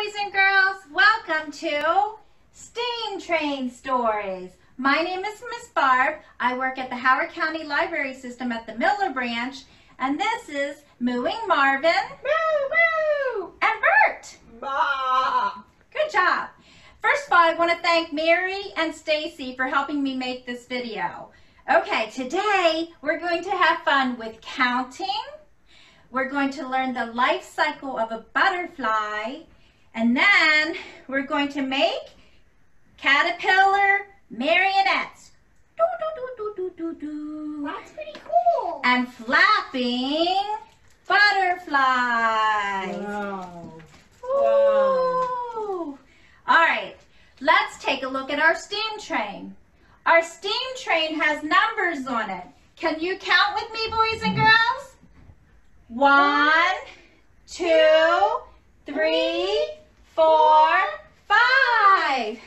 boys and girls. Welcome to STEAM Train Stories. My name is Miss Barb. I work at the Howard County Library System at the Miller Branch. And this is Mooing Marvin. Moo, moo. And Bert. Bah. Good job. First of all, I want to thank Mary and Stacy for helping me make this video. Okay, today we're going to have fun with counting. We're going to learn the life cycle of a butterfly. And then we're going to make caterpillar marionettes. Do, do, do, do, do, do. That's pretty cool. And flapping butterflies. Wow. Ooh. All right, let's take a look at our steam train. Our steam train has numbers on it. Can you count with me, boys and girls? One, two, three, four, five.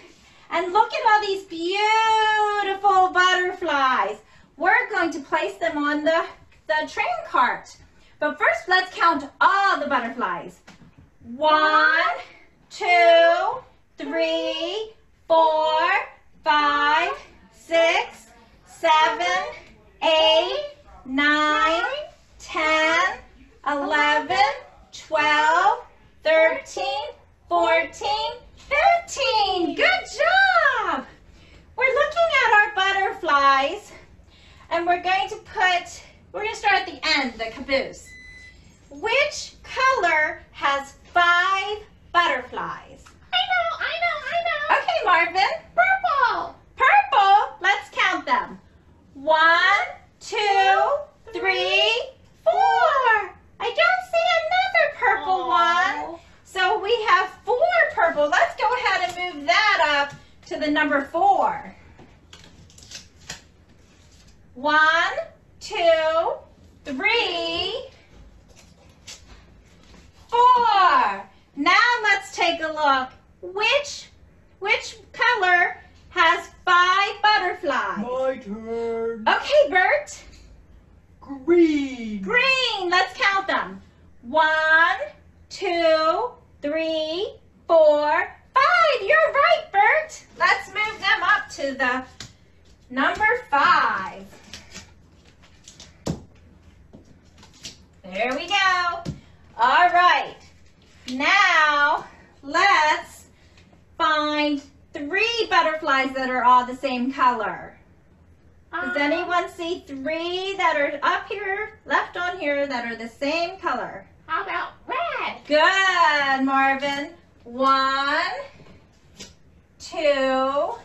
And look at all these beautiful butterflies. We're going to place them on the, the train cart. But first, let's count all the butterflies. One, two, three, four, five, six, seven, eight, nine, ten, eleven, twelve, thirteen, fourteen, fifteen. Good job! We're looking at our butterflies and we're going to put, we're going to at the caboose. Which color has five butterflies? I know, I know, I know. Okay, Marvin. Purple. Purple. Let's count them. One, two, three, four. I don't see another purple Aw. one. So we have four purple. Let's go ahead and move that up to the number four. One, two, three, four. Now let's take a look. Which which color has five butterflies? My turn. Okay, Bert. Green. Green. Let's count them. One, two, three, four, five. You're right, Bert. Let's move them up to the number five. There we go. All right. Now, let's find three butterflies that are all the same color. Does Um, anyone see three that are up here, left on here, that are the same color? How about red? Good, Marvin. One, two,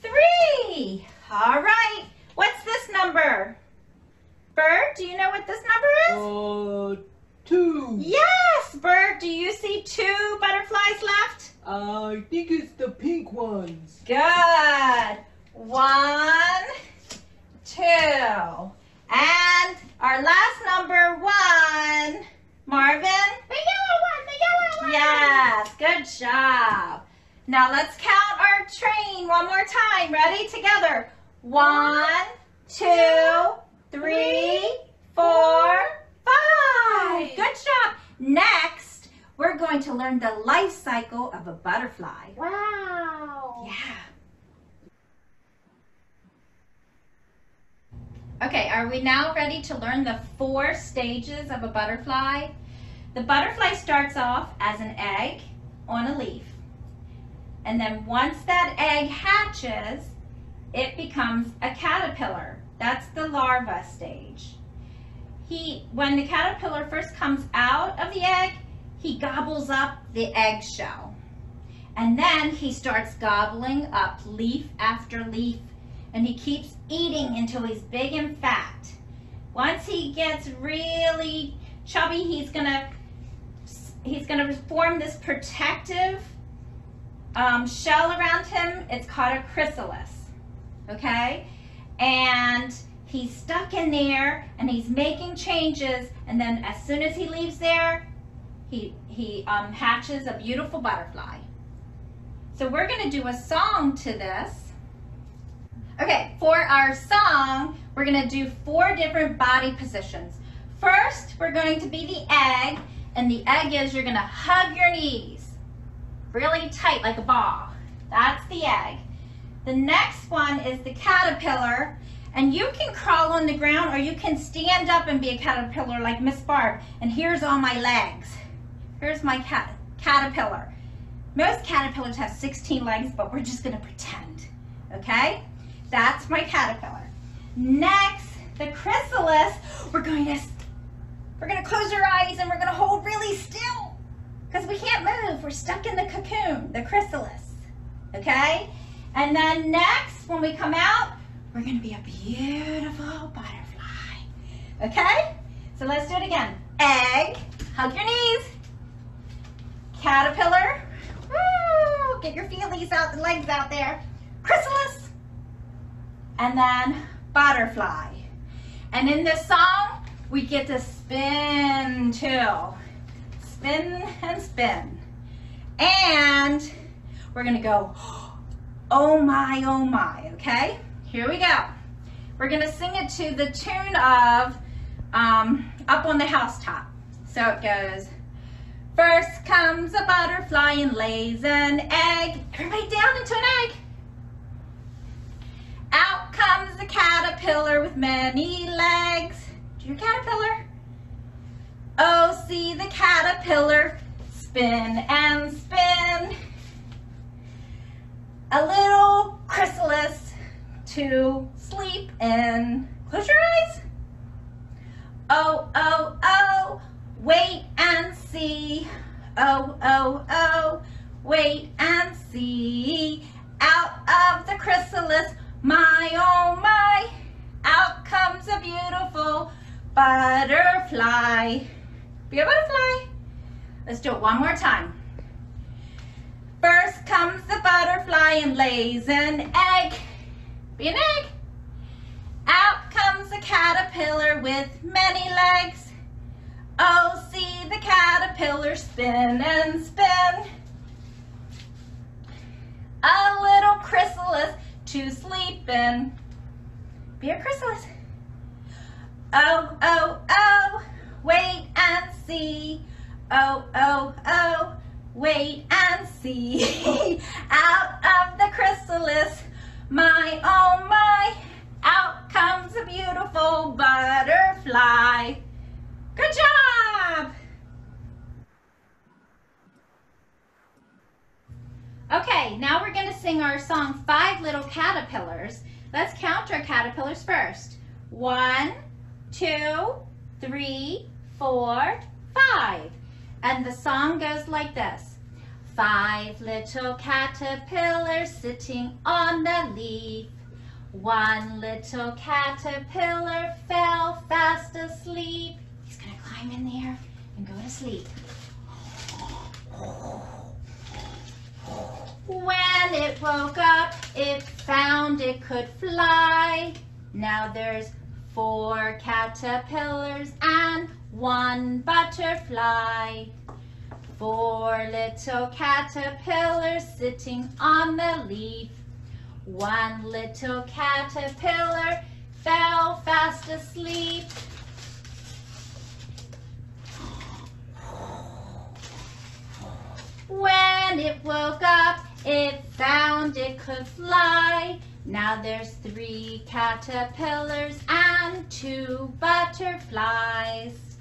three. All right. What's this number? Bert, do you know what this number is? Uh, two. Yes, Bert. Do you see two butterflies left? I think it's the pink ones. Good. One, two. And our last number one, Marvin. The yellow one, the yellow one. Yes, good job. Now let's count our train one more time. Ready? Together. One, two, three, four, five. Good job. Next, we're going to learn the life cycle of a butterfly. Wow. Yeah. Okay, are we now ready to learn the four stages of a butterfly? The butterfly starts off as an egg on a leaf. And then once that egg hatches, it becomes a caterpillar. That's the larva stage. He, when the caterpillar first comes out of the egg, he gobbles up the eggshell. And then he starts gobbling up leaf after leaf and he keeps eating until he's big and fat. Once he gets really chubby, he's gonna he's gonna form this protective um, shell around him. It's called a chrysalis. Okay, and he's stuck in there and he's making changes. And then as soon as he leaves there, he he um, hatches a beautiful butterfly. So we're going to do a song to this. Okay, for our song, we're going to do four different body positions. First, we're going to be the egg, and the egg is you're going to hug your knees. really tight like a ball. That's the egg. The next one is the caterpillar. And you can crawl on the ground or you can stand up and be a caterpillar like Miss Barb. And here's all my legs. Here's my cat caterpillar. Most caterpillars have 16 legs, but we're just gonna pretend, okay? That's my caterpillar. Next, the chrysalis, we're going to, we're gonna close our eyes and we're gonna hold really still because we can't move. We're stuck in the cocoon, the chrysalis, okay? And then next, when we come out, we're gonna be a beautiful butterfly, okay? So let's do it again. Egg, hug your knees. Caterpillar, woo, get your feelies out, the legs out there. Chrysalis, and then butterfly. And in this song, we get to spin too. Spin and spin. And we're gonna go, oh my, oh my, okay? Here we go. We're gonna sing it to the tune of um, Up on the Housetop. So it goes, first comes a butterfly and lays an egg. Everybody down into an egg. Out comes the caterpillar with many legs. Do your caterpillar. Oh, see the caterpillar spin and spin. A little chrysalis to sleep in. Close your eyes. Oh, oh, oh, wait and see. Oh, oh, oh, wait and see. Out of the chrysalis, my oh my, out comes a beautiful butterfly. Be a butterfly. Let's do it one more time. First comes the butterfly and lays an egg. Be an egg. Out comes the caterpillar with many legs. Oh, see the caterpillar spin and spin. A little chrysalis to sleep in. Be a chrysalis. Oh, oh, oh, wait and see. Oh, oh, oh, wait and see. Out of the chrysalis, my, oh my, out comes a beautiful butterfly. Good job! Okay, now we're going to sing our song, Five Little Caterpillars. Let's count our caterpillars first. One, two, three, four, five. And the song goes like this. Five little caterpillars sitting on the leaf. One little caterpillar fell fast asleep. He's going to climb in there and go to sleep. When it woke up, it found it could fly. Now there's four caterpillars and one butterfly. Four little caterpillars sitting on the leaf. One little caterpillar fell fast asleep. When it woke up, it found it could fly. Now there's three caterpillars and two butterflies.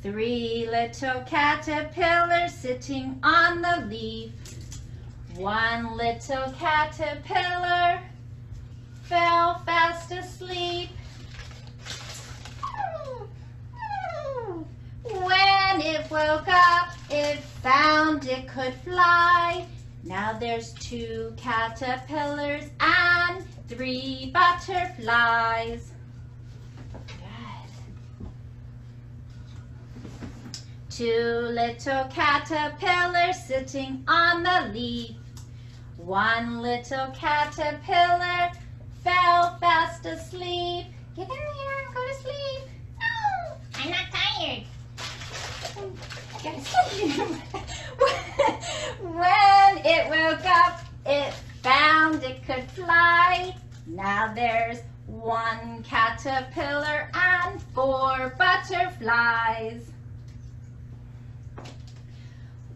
Three little caterpillars sitting on the leaf. One little caterpillar fell fast asleep. When it woke up, it found it could fly. Now there's two caterpillars and three butterflies. Two little caterpillars sitting on the leaf. One little caterpillar fell fast asleep. Get in there and go to sleep. No, I'm not tired. when it woke up, it found it could fly. Now there's one caterpillar and four butterflies.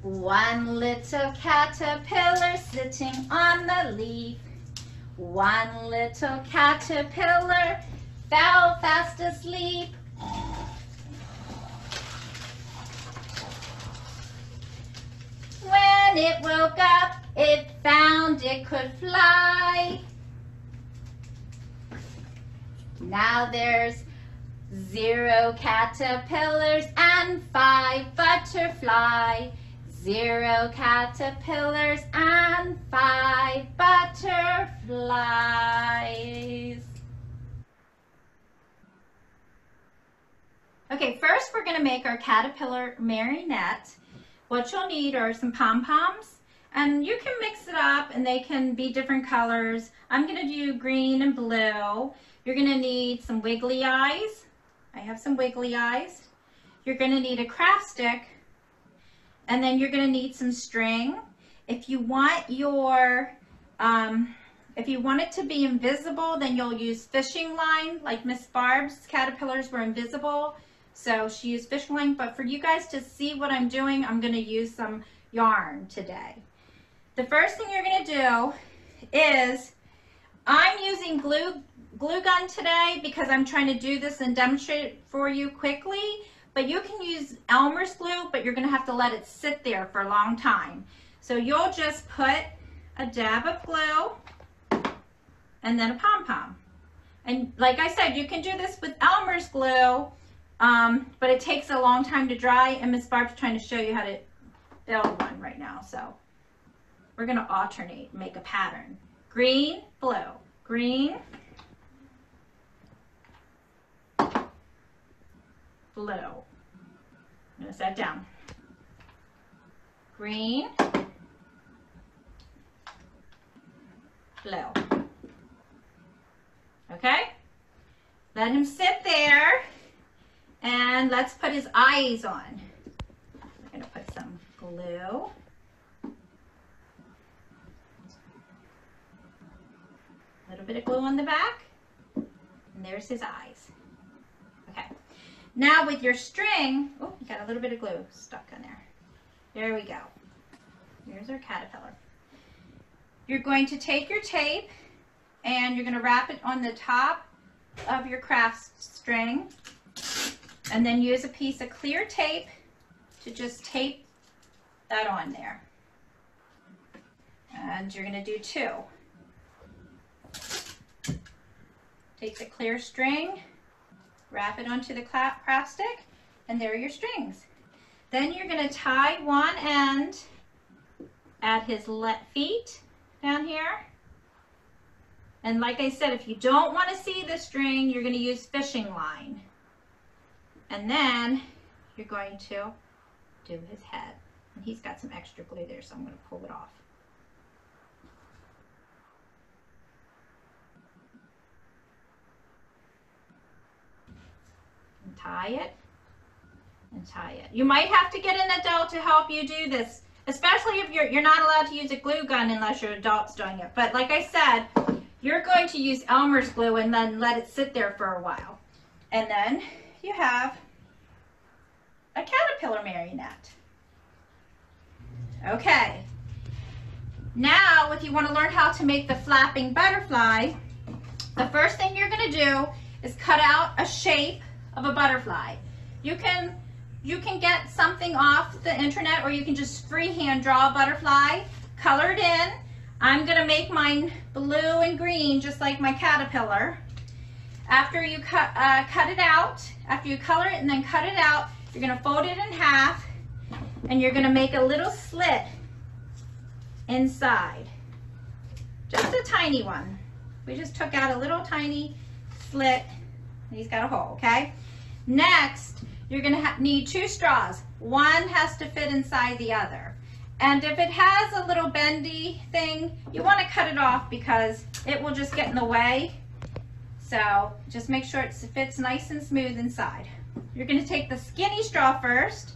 One little caterpillar sitting on the leaf. One little caterpillar fell fast asleep. When it woke up, it found it could fly. Now there's zero caterpillars and five butterfly. Zero caterpillars and five butterflies. Okay, first we're going to make our caterpillar marionette. What you'll need are some pom-poms and you can mix it up and they can be different colors. I'm going to do green and blue. You're going to need some wiggly eyes. I have some wiggly eyes. You're going to need a craft stick and then you're going to need some string. If you want your, um, if you want it to be invisible, then you'll use fishing line, like Miss Barb's caterpillars were invisible. So she used fishing line, but for you guys to see what I'm doing, I'm going to use some yarn today. The first thing you're going to do is, I'm using glue, glue gun today because I'm trying to do this and demonstrate it for you quickly. But you can use Elmer's glue, but you're going to have to let it sit there for a long time. So you'll just put a dab of glue and then a pom-pom. And like I said, you can do this with Elmer's glue, um, but it takes a long time to dry. And Miss Barb's trying to show you how to build one right now. So we're going to alternate, make a pattern. Green, blue, green, blue. I'm going to set down. Green, blue. Okay? Let him sit there and let's put his eyes on. We're going to put some glue. A little bit of glue on the back. And there's his eyes. Now with your string, oh, you got a little bit of glue stuck on there. There we go. Here's our caterpillar. You're going to take your tape and you're going to wrap it on the top of your craft string and then use a piece of clear tape to just tape that on there. And you're going to do two. Take the clear string, wrap it onto the craft stick, and there are your strings. Then you're going to tie one end at his feet down here. And like I said, if you don't want to see the string, you're going to use fishing line. And then you're going to do his head. And he's got some extra glue there, so I'm going to pull it off. And tie it and tie it. You might have to get an adult to help you do this, especially if you're, you're not allowed to use a glue gun unless your adult's doing it. But like I said, you're going to use Elmer's glue and then let it sit there for a while. And then you have a caterpillar marionette. Okay. Now, if you want to learn how to make the flapping butterfly, the first thing you're going to do is cut out a shape of a butterfly. You can you can get something off the internet or you can just freehand draw a butterfly, color it in. I'm to make mine blue and green just like my caterpillar. After you cut, uh, cut it out, after you color it and then cut it out, you're to fold it in half and you're to make a little slit inside. Just a tiny one. We just took out a little tiny slit. and He's got a hole, okay? Next, you're going to need two straws. One has to fit inside the other. And if it has a little bendy thing, you want to cut it off because it will just get in the way. So just make sure it fits nice and smooth inside. You're going to take the skinny straw first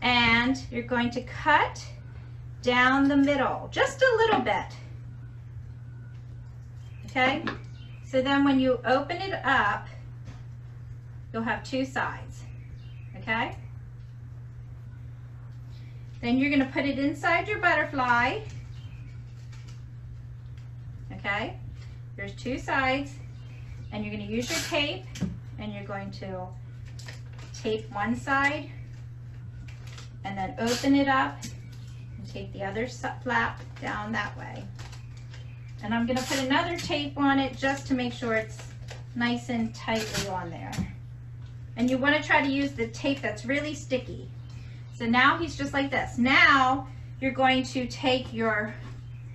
and you're going to cut down the middle, just a little bit. Okay? So then when you open it up, you'll have two sides. Okay? Then you're gonna put it inside your butterfly. Okay, there's two sides and you're gonna use your tape and you're going to tape one side and then open it up and tape the other flap down that way. And I'm gonna put another tape on it just to make sure it's nice and tightly on there. And you wanna try to use the tape that's really sticky. So now he's just like this. Now you're going to take your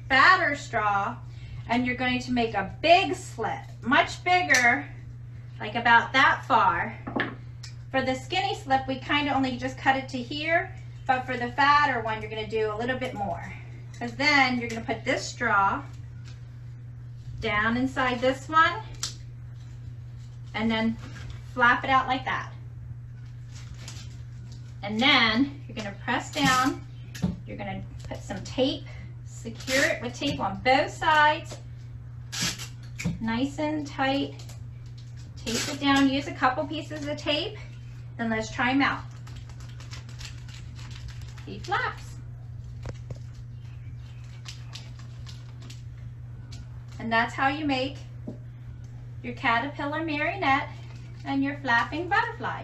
batter straw and you're going to make a big slit, much bigger, like about that far. For the skinny slip, we kind of only just cut it to here, but for the fatter one, you're gonna do a little bit more. Because then you're gonna put this straw down inside this one, and then flap it out like that. And then you're gonna press down, you're gonna put some tape, secure it with tape on both sides, nice and tight. Tape it down, use a couple pieces of tape, then let's try them out. He flaps. And that's how you make your caterpillar marionette and your flapping butterfly.